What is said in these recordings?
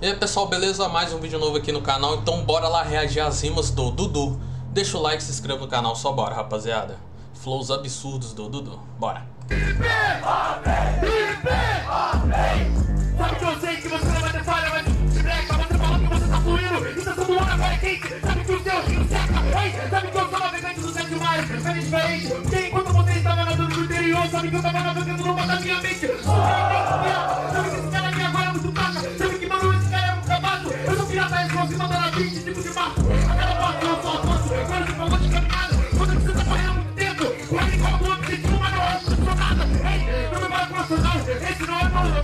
E aí pessoal, beleza? Mais um vídeo novo aqui no canal, então bora lá reagir às rimas do Dudu. Deixa o like, se inscreva no canal, só bora rapaziada. Flows absurdos do Dudu, bora. Sabe que eu sei que você não vai ter falha, mas breca, você que você tá fluindo, então todo mundo é. Sabe que o seu sabe que eu sou navegante do 7 de maio, é diferente. Porque enquanto você estava nadando interior, sabe que eu tava mar da minha mente. Surpreendente, sabe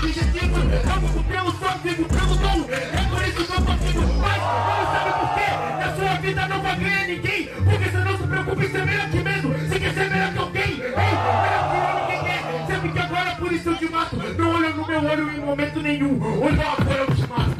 objetivo. Eu vou cumprir o sonho, vivo pelo dom. É por isso que eu consigo. Mas não sabe por quê? Na sua vida não vai ganhar ninguém. Porque você não se preocupa em ser melhor que mesmo. Você quer ser melhor que alguém. Ei, melhor que ninguém quer. Sempre que agora por isso eu te mato. Não olha no meu olho em momento nenhum. Olha agora eu te mato.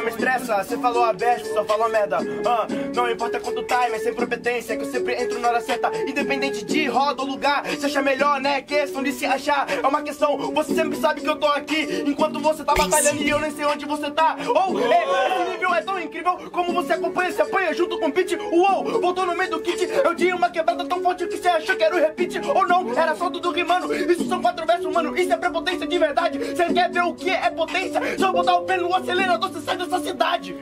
Não me estressa, você falou aberto, só falou merda. Ah, não importa quanto time, é sem competência, que eu sempre entro na hora certa. Independente de roda ou lugar, você acha melhor, né? Questão de se achar, é uma questão. Você sempre sabe que eu tô aqui, enquanto você tá batalhando e eu nem sei onde você tá. Ou, oh, esse nível é tão incrível como você acompanha, se apanha junto com o beat. Uou, voltou no meio do kit. Eu tinha uma quebrada tão forte que você achou que era o repeat. Ou não, era só tudo rimando. Isso são quatro versos, mano. Isso é prepotência de verdade. Você quer ver o que é potência? Só botar o pé no acelerador, você sai dessa cidade.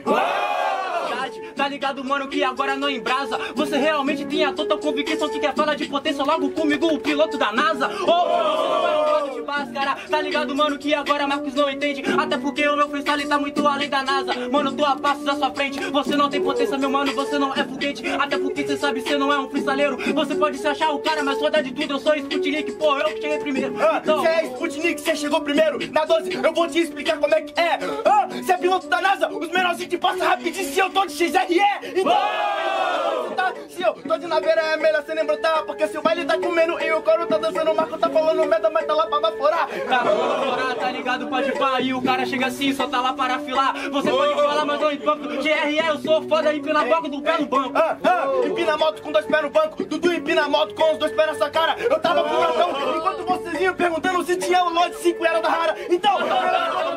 Tá ligado, mano, que agora não embrasa. Você realmente tem a total convicção que quer falar de potência Logo comigo, o piloto da NASA. Oh, Tá ligado, mano, que agora Marcos não entende? Até porque o meu freestyle tá muito além da NASA. Mano, tô a passos à sua frente. Você não tem potência, meu mano, você não é foguete. Até porque você sabe, você não é um freestyleiro. Você pode se achar o cara, mas foda de tudo. Eu sou Sputnik, pô, eu que cheguei primeiro. Ah, Então, Você é Sputnik, você chegou primeiro. Na 12, eu vou te explicar como é que é. Ah, Você é piloto da NASA, os menorzinhos te passam rapidinho se eu tô de XRE. Então, tá, se eu tô de naveira é melhor você nem brotar. Porque se o baile tá comendo e o coro tá dançando, o Marco tá falando merda, mas tá lá pra baforar. Tá fora, tá ligado? Pode pá, e o cara chega assim, só tá lá para afilar. Você pode falar, mas não encanto. GRE, eu sou foda, empina a boca do pé no banco. Ah, ah, empina a moto com dois pés no banco. Dudu empina a moto com os dois pés na sua cara. Eu tava com o bratão enquanto vocês iam perguntando se tinha o lote 5 era da rara. Então, eu vou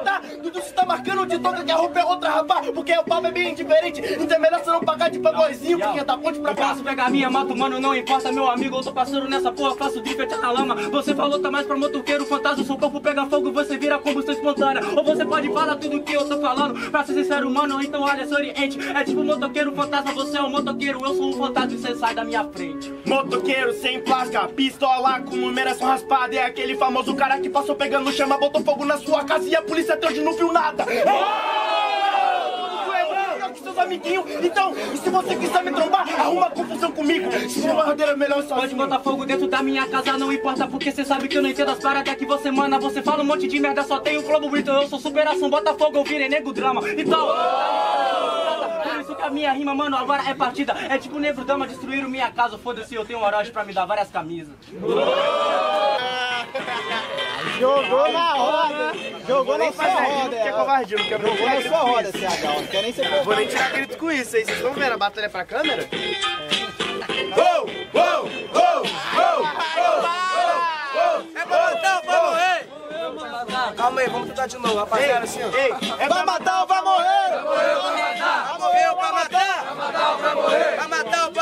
Dudu, se tá marcando de toca que a roupa é outra, rapaz. Porque o papo é bem diferente. Então é melhor você não pagar de playboyzinho, que é da ponte pra Eu cá. posso pegar minha mato, mano, não importa, meu amigo. Eu tô passando nessa porra, faço drift na lama. Você falou, tá mais pra motoqueiro, fantasma. Seu corpo pega fogo, você vira combustão espontânea. Ou você pode falar tudo que eu tô falando. Pra ser sincero, mano, então olha, se oriente. É tipo motoqueiro, fantasma. Você é um motoqueiro, eu sou um fantasma e você sai da minha frente. Motoqueiro sem placa, pistola com numeração raspada. É aquele famoso cara que passou pegando chama, botou fogo na sua casa e a polícia até hoje não viu nada. É amiguinhos. Então, e se você quiser me trombar, arruma confusão comigo. Se for rodeiro, é melhor Pode sozinho. botar fogo dentro da minha casa, não importa porque cê sabe que eu não entendo as paradas que você manda. Você fala um monte de merda, só tem o flow bonito. Eu sou superação, bota fogo, eu virei nego drama. Então. Por isso que a minha rima, mano, agora é partida. É tipo negro dama destruíram minha casa. Foda-se, eu tenho um Orochi pra me dar várias camisas. Jogou na roda. Jogou na sua roda. Que é covardia, não quer Jogou na sua roda, CH. Não quer nem ser Vou nem tirar grito com isso aí. Vocês estão vendo a batalha pra câmera? Uou, uou, uou, uou, É pra matar ou pra morrer? Calma aí, vamos tentar de novo, rapaziada. Assim, ó. Ei, é Vai matar ou vai morrer? Pra morrer ou pra matar? Pra matar ou pra morrer? Pra matar ou pra morrer? Pra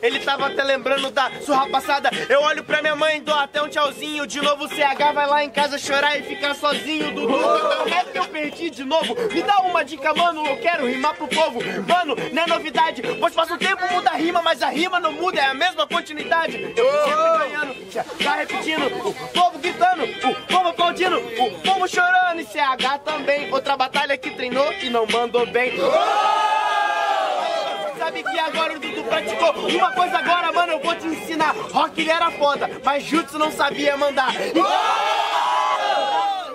Ele tava até lembrando da surra passada. Eu olho pra minha mãe, dou até um tchauzinho. De novo o CH vai lá em casa chorar e ficar sozinho. Dudu, como é que eu perdi de novo? Me dá uma dica, mano. Eu quero rimar pro povo. Mano, não é novidade. Pois passa o tempo, muda a rima, mas a rima não muda. É a mesma continuidade. Eu sempre ganhando, tá repetindo. O povo gritando, o povo aplaudindo, o povo chorando. E CH também. Outra batalha que treinou e não mandou bem. Sabe que agora o Dudu praticou uma coisa agora, mano, eu vou te ensinar. Rock ele era foda, mas Jutsu não sabia mandar.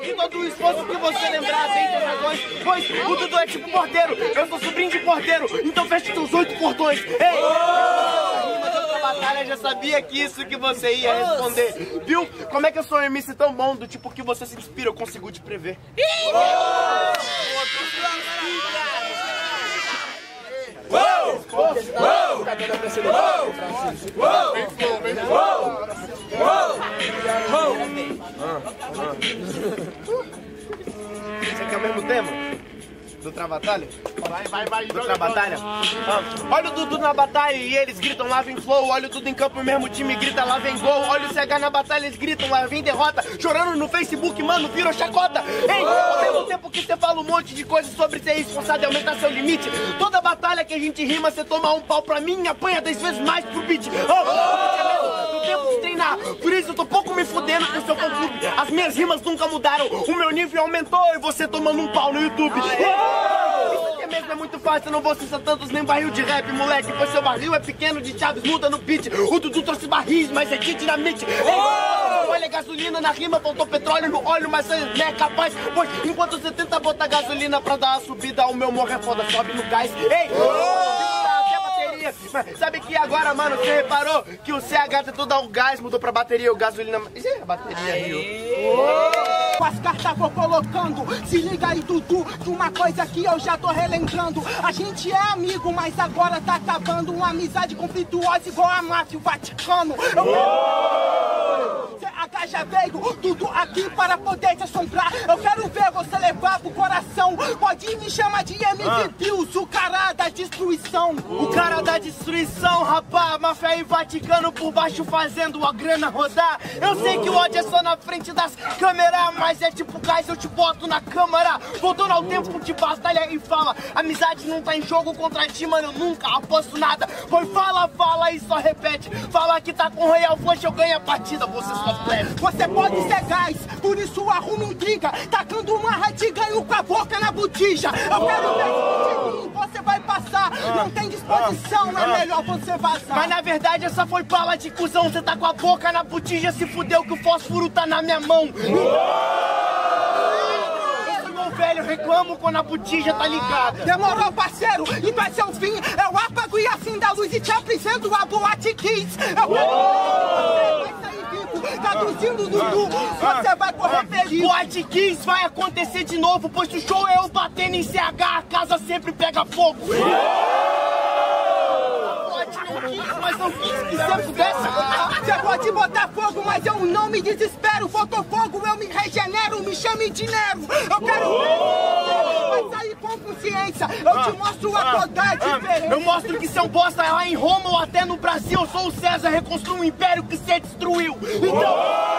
E todo o esforço que você lembrar dentro dragões, pois o Dudu é tipo porteiro, eu sou sobrinho de porteiro, então feche teus oito portões. Ei! Rima de outra batalha, já sabia que isso que você ia responder. Viu? Como é que eu sou um MC tão bom, do tipo que você se inspira, eu consigo te prever. Você quer o mesmo tema? Do Travatalha? Vai, vai, vai. Do Travatalha? Ah, olha o Dudu na batalha e eles gritam lá vem flow. Olha o Dudu em campo, o mesmo time grita lá vem gol. Olha o CH na batalha, eles gritam lá vem derrota. Chorando no Facebook, mano, virou chacota. Ei, ao mesmo tempo que você fala um monte de coisas sobre ser responsável e aumentar seu limite. Toda batalha que a gente rima, você toma um pau pra mim e apanha dez vezes mais pro beat. Oh, tempo de treinar, por isso eu tô pouco me fudendo com seu fã clube. As minhas rimas nunca mudaram, o meu nível aumentou e você tomando um pau no YouTube. Isso aqui é muito fácil, eu não vou cessar tantos nem barril de rap, moleque. Pois seu barril é pequeno de chaves, muda no beat. O Dudu trouxe barris, mas é de dinamite. Ei, Olha gasolina na rima, faltou petróleo no óleo, mas você não é capaz. Pois enquanto você tenta botar gasolina pra dar a subida, o meu morro é foda, sobe no gás. Ei! até a bateria. Mas sabe que agora, mano, você reparou que o CH tentou dar o gás, mudou pra bateria, o gasolina. Ih, a bateria riu. Com as cartas vou colocando. Se liga aí, Dudu, de uma coisa que eu já tô relembrando. A gente é amigo, mas agora tá acabando. Uma amizade conflituosa igual a máfia e o Vaticano. Eu já veio, tudo aqui para poder te assombrar. Eu quero ver você levar pro coração. Pode me chamar de MC Deus, o cara da destruição. O cara da destruição, rapá, máfia e Vaticano por baixo fazendo a grana rodar. Eu sei que o ódio é só na frente das câmeras, mas é tipo gás, eu te boto na câmara. Voltando ao tempo de batalha e fala: amizade não tá em jogo contra ti, mano, eu nunca aposto nada. Pois fala, fala e só repete. Fala que tá com Royal Flush, eu ganho a partida, você só plebe. Você pode ser gás, por isso arrume um diga. Tacando uma rádio e ganho com a boca na botija. Eu quero ver de mim, você vai passar. Não tem disposição, é melhor você vazar. Mas na verdade essa foi bala de cuzão. Você tá com a boca na botija, se fudeu que o fósforo tá na minha mão. Velho reclamo quando a botija tá ligada. Demorou, parceiro, e vai ser o fim. Eu apago e acendo a luz e te apresento a Boate Kids. Eu quero sair vivo, traduzindo Dudu. Você vai correr feliz. Boate Kiss vai acontecer de novo, pois o show é eu batendo em CH, a casa sempre pega fogo. Mas não quis que você pudesse. Você pode botar fogo, mas eu não me desespero. Botou fogo, eu me regenero, me chame de Nero. Eu quero ver vai sair com consciência. Eu te mostro a toda diferença. Eu mostro que é um bosta lá em Roma ou até no Brasil. Eu sou o César, reconstruo um império que você destruiu. Então,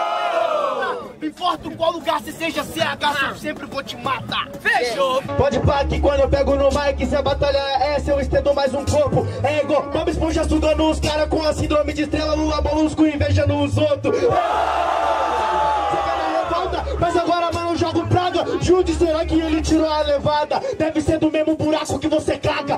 importa em qual lugar você seja CH, eu sempre vou te matar. Fechou! Pode pá que quando eu pego no mic, se a batalha é essa, eu estendo mais um corpo. É igual Bob Esponja sugando os caras com a síndrome de estrela, Lula Molusco invejando os outros. Você vai na revolta, mas agora, mano, eu jogo praga. De onde será que ele tirou a levada? Deve ser do mesmo buraco que você caga.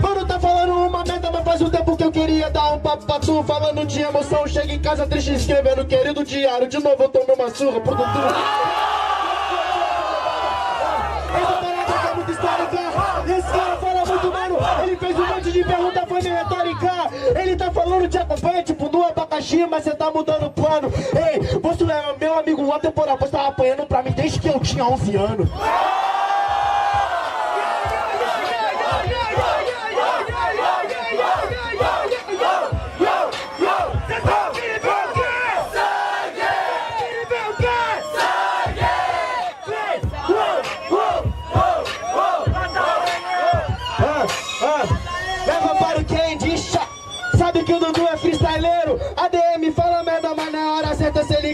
Mano, tá falando uma merda, mas faz um tempo que eu queria dar um papo pra tu. Falando de emoção, chega em casa triste escrevendo, querido diário. De novo eu tomei uma surra por dentro. Essa parada que é muito histórica. Esse cara fala muito, mano. Ele fez um monte de pergunta, foi meio retórica. Ele tá falando de acompanha, tipo, no abacaxi, mas você tá mudando o plano. Ei, você é meu amigo, uma temporada, você tava apanhando pra mim desde que eu tinha 11 anos.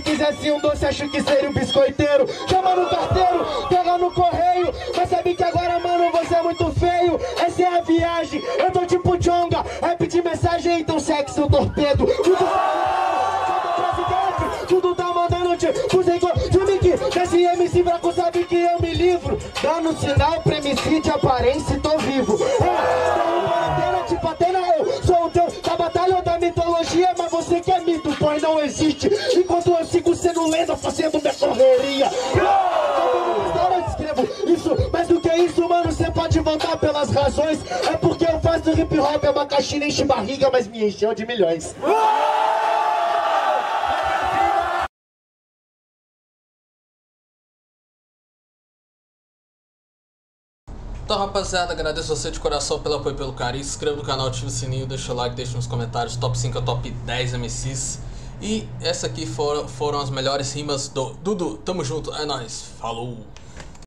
Quisesse um doce, acho que seria um biscoiteiro. Chama no carteiro, pega no correio. Mas sabe que agora, mano, você é muito feio. Essa é a viagem, eu tô tipo Jonga. Rap de mensagem, então sexo torpedo. Tudo tudo tá mandando Usei filme que Desse MC branco sabe que eu me livro. Dando sinal pra MC de aparência tô vivo. Atena, tipo Atena, eu sou o teu Da batalha ou da não existe. Enquanto eu sigo sendo lenda, fazendo minha correria. Isso, mas do que isso, mano, você pode voltar pelas razões. É porque eu faço hip hop, é uma caixinha enche barriga, mas me encheu de milhões. Então rapaziada, agradeço você de coração pelo apoio e pelo carinho, se inscreva no canal, ative o sininho, deixa o like, deixa nos comentários. Top 5 a é top 10 MCs e essa aqui foram, foram as melhores rimas do Dudu. Tamo junto, é nóis. Falou!